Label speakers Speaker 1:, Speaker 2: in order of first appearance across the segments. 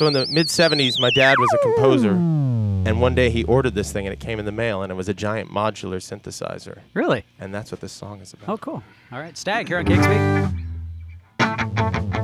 Speaker 1: So in the mid 70s, my dad was a composer, hmm. and one day he ordered this thing and it came in the mail, and it was a giant modular synthesizer.
Speaker 2: Really?
Speaker 1: And that's what this song is about.
Speaker 2: Oh, cool. All right, Stag here on
Speaker 3: KEXP.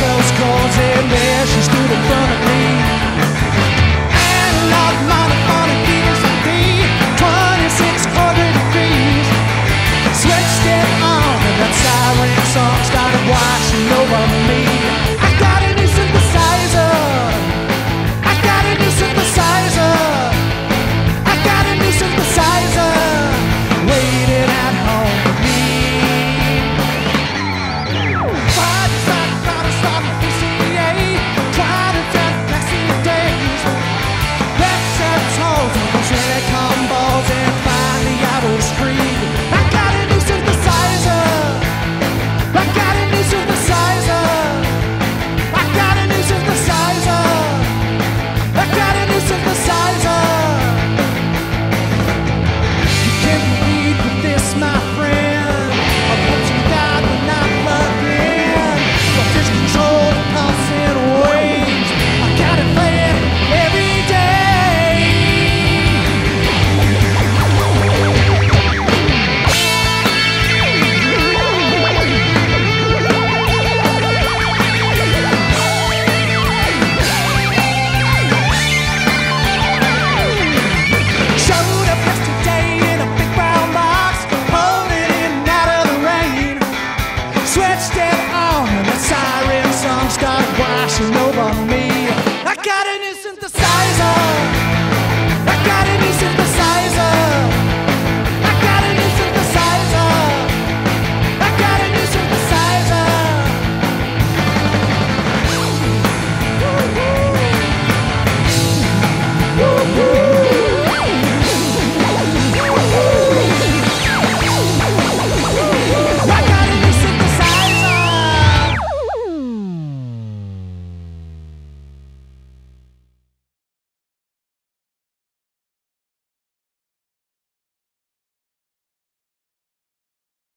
Speaker 3: Those chords, and there she stood in front of me. Analog monophonic VSD, 26 quarter degrees. Switched it on, and that siren song started washing over me.